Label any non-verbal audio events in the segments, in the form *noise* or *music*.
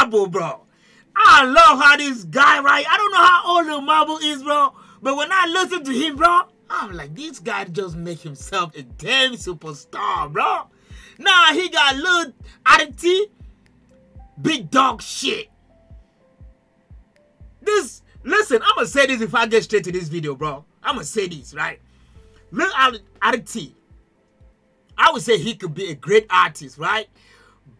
Mabu, bro. I love how this guy, right? I don't know how old Lil Mabu is, bro. But when I listen to him, bro, I'm like, this guy just make himself a damn superstar, bro. Nah, he got little attitude, big dog shit. This, listen, I'm gonna say this if I get straight to this video, bro. I'm gonna say this, right? Look at I would say he could be a great artist, right?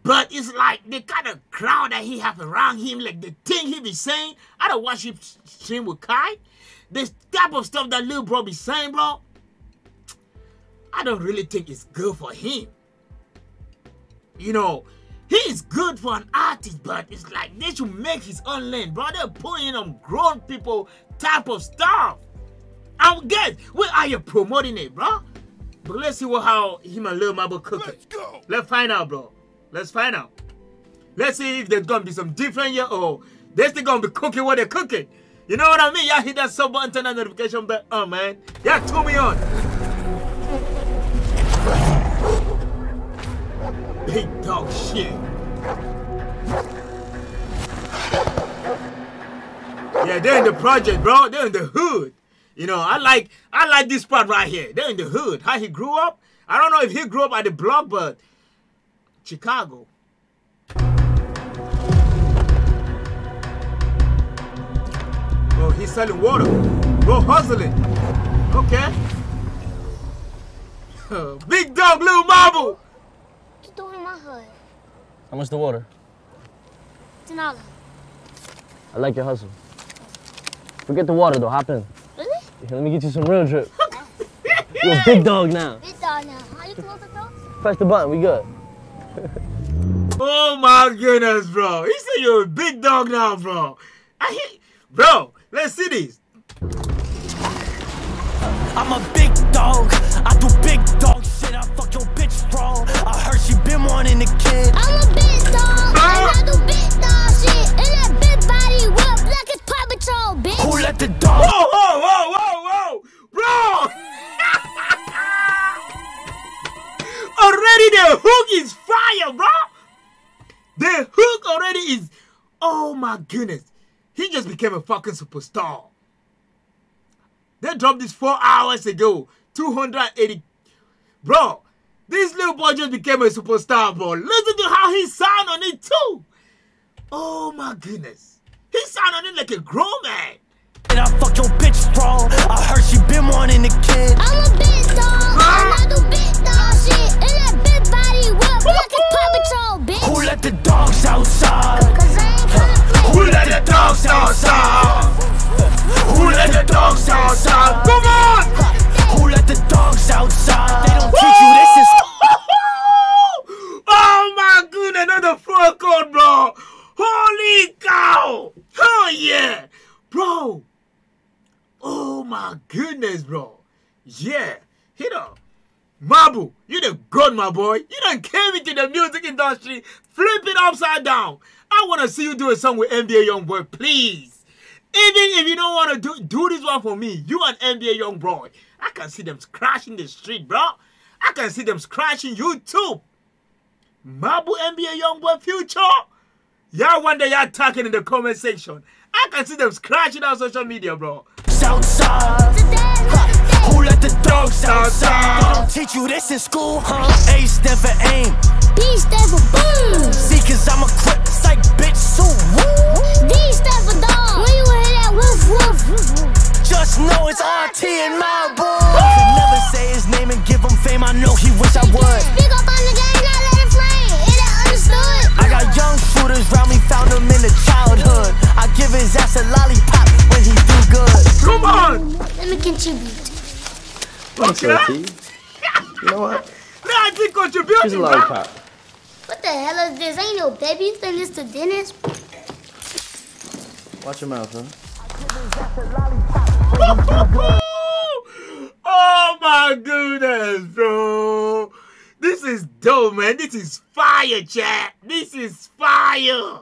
But it's like the kind of crowd that he have around him, like the thing he be saying. I don't watch him stream with Kai. This type of stuff that little bro be saying, bro, I don't really think it's good for him. You know, he's good for an artist, but it's like they should make his own lane, bro. They're putting on grown people type of stuff. I'm guess where are you promoting it, bro? But let's see what how him and Lil Mabu cook Let's go. Let's find out, bro. Let's find out. Let's see if there's gonna be some different here or they're still gonna be cooking what they're cooking. You know what I mean? Y'all hit that sub button, turn that notification bell on, man. Y'all tune me on. Big dog shit. Yeah, they're in the project, bro. They're in the hood. You know, I like I like this part right here. They're in the hood. How he grew up. I don't know if he grew up at the block, but Chicago. Oh, he's selling water. Bro, hustling. Okay. *laughs* Big dog, blue marble. What you doing in my hood? How much the water? Ten dollars. I like your hustle. Forget the water though, hop in. Really? Here, let me get you some real drip. *laughs* You're a big dog now. Big dog now. How you close the door? Press the button, we good. *laughs* Oh my goodness, bro. He said you're a big dog now, bro. I bro. Let's see this. I'm a big dog. I do big dog shit. I fuck your bitch raw. I heard she been wanting a Oh my goodness. He just became a fucking superstar. They dropped this four hours ago. 280. Bro, this little boy just became a superstar, bro. Listen to how he sound on it, too. Oh my goodness. He sound on it like a grown man. And I fuck your bitch raw. I heard she been wanting a kid. I'm a big dog. And I do big dog shit. And that big body whip like a Paw Patrol, bitch. Who let the dogs outside? My boy. You done came into the music industry, flip it upside down. I want to see you do a song with NBA Youngboy, please. Even if you don't want to do do this one for me, you and NBA Young Boy. I can see them crashing the street, bro. I can see them crashing YouTube. Mabu NBA Young Boy future. Y'all wonder y'all talking in the comment section. I can see them scratching on social media, bro. outside. Today, Who let the dogs outside? outside? They don't teach you this in school, huh? A stand for aim. B stand for boom. See, cause I'm a crip psych bitch, so woo. D stand for dog. When you hear that woof woof. Just know it's RT and my boy. Could never say his name and give him fame. I know he wish I would. Speak up on the game, not let it flame. It ain't understood. I got young shooters round me, found him in the childhood. I give his ass a lollipop when he do good. Come on! Let me contribute. Okay. You know what? Nah, I think Here's a lollipop. What the hell is this? Ain't no baby. You think this to Dennis? Watch your mouth, huh? *laughs* oh my goodness, bro. This is dope, man. This is fire, chat. This is fire.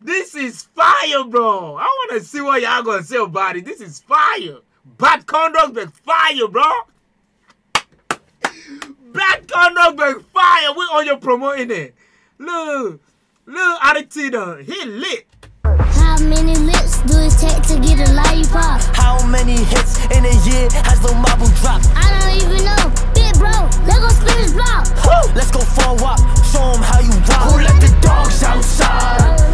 This is fire, bro. I want to see what y'all gonna say about it. This is fire. Bad conduct, but fire, bro. Bad conduct, but fire. We on your promoting it. Look, Lil RT though, he lit. How many lips do it take to get a lollipop? How many hits in a year has Lil Mabu dropped? I don't even know. Big bro, let go spin this block. Let's go for a walk, show 'em how you rock. Who let the dogs outside?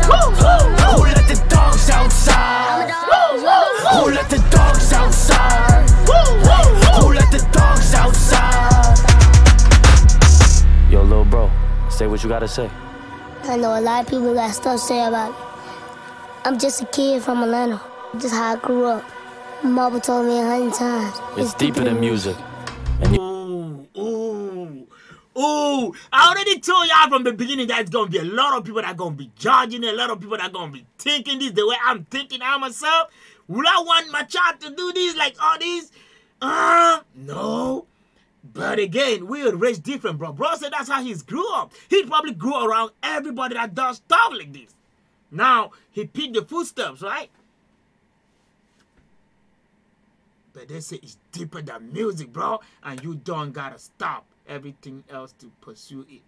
Say what you gotta say. I know a lot of people got stuff to say about me. I'm just a kid from Atlanta. Just how I grew up. Mama told me a hundred times. It's deeper than music. And you Ooh, ooh, ooh. I already told y'all from the beginning that it's gonna be a lot of people that gonna be judging a lot of people that gonna be thinking this the way I'm thinking I myself. Would I want my child to do this like all these? No. But again, we were raised different, bro. Bro said that's how he grew up. He probably grew around everybody that does stuff like this. Now he picked the footsteps, right? But they say it's deeper than music, bro. And you don't gotta stop everything else to pursue it.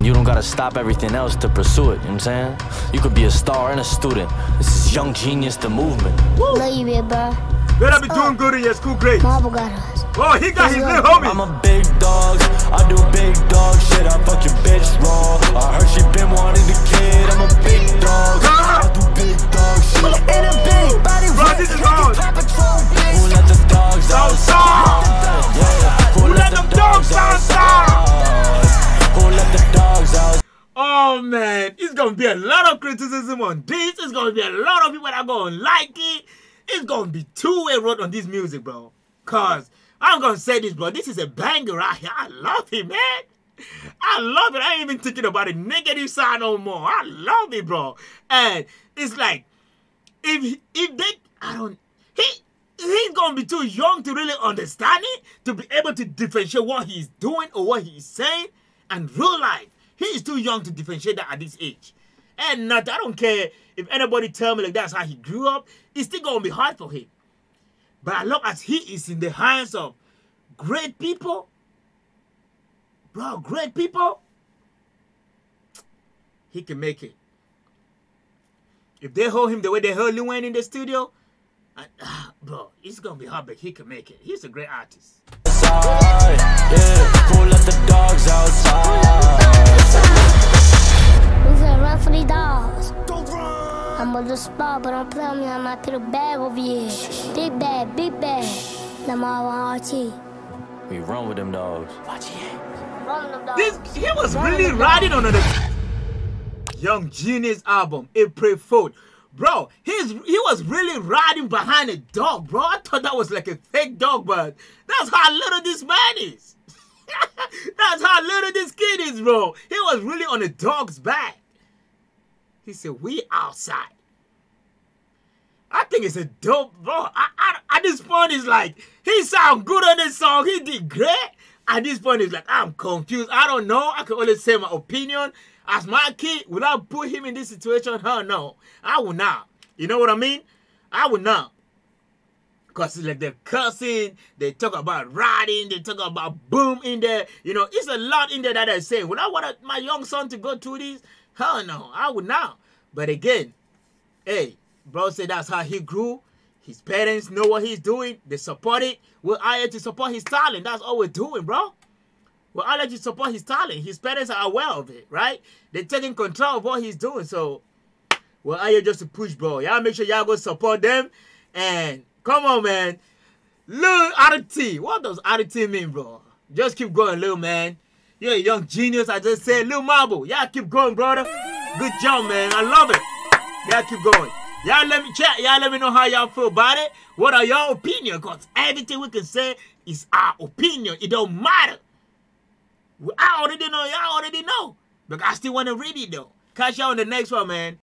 You don't gotta stop everything else to pursue it, you know what I'm saying? You could be a star and a student. This is Young Genius, the movement. Love you, big bro. Better be doing uh, good in your school grades. Mabu got us. Oh, he got his little homie. I'm a big dog, I do big dog shit, I fuck your bitch raw. I heard she been wanting a kid, I'm a big dog. I do big dog shit. In a big body Bro, this is hard. Who let the dogs outside? Yeah. Who let them dogs outside? Who let the dogs out? Oh man, it's gonna be a lot of criticism on this. It's gonna be a lot of people that are gonna like it. It's gonna be two-way road on this music, bro. Cause I'm gonna say this, bro. This is a banger right here. I love it, man. I love it. I ain't even thinking about the negative side no more. I love it, bro. And it's like if if they I don't he he's gonna be too young to really understand it, to be able to differentiate what he's doing or what he's saying and real life. He is too young to differentiate that at this age. And not I don't care if anybody tell me like that's how he grew up, it's still gonna be hard for him. But as long as he is in the hands of great people, bro, great people, he can make it. If they hold him the way they hold Lil in the studio, I, *sighs* bro, it's gonna be hard, but he can make it. He's a great artist. Outside. A but don't play with me. I might put a bag over here. Big bag, big bag. Lamar RT. We run with them dogs. Run them dogs. This he was really riding on the Young Genius album, April Fool. Bro, he's he was really riding behind a dog, bro. I thought that was like a fake dog, but that's how little this man is. *laughs* that's how little this kid is, bro. He was really on a dog's back. He said, "We outside." It's a dope, bro. I, I, at this point, it's like he sound good on this song. He did great. At this point, it's like I'm confused. I don't know. I can only say my opinion. As my kid, would I put him in this situation? Hell no. I would not. You know what I mean? I would not. Cause it's like they're cussing, they talk about riding, they talk about boom in there. You know, it's a lot in there that I say. Would I want my young son to go through this? Hell no, I would not. But again, hey, bro said that's how he grew. His parents know what he's doing. They support it. We're here to support his talent. That's all we're doing, bro. We're here to support his talent. His parents are aware of it, right? They're taking control of what he's doing. So we're here just to push, bro. Y'all make sure y'all go support them. And come on, man. Lil RT. What does RT mean, bro? Just keep going, Lil man. You're a young genius. I just said, Lil Mabu. Y'all keep going, brother. Good job, man. I love it. Y'all keep going. Y'all let me chat. Y'all let me know how y'all feel about it. What are your opinion? Because everything we can say is our opinion. It don't matter. I already know. Y'all already know. But I still want to read it, though. Catch y'all on the next one, man.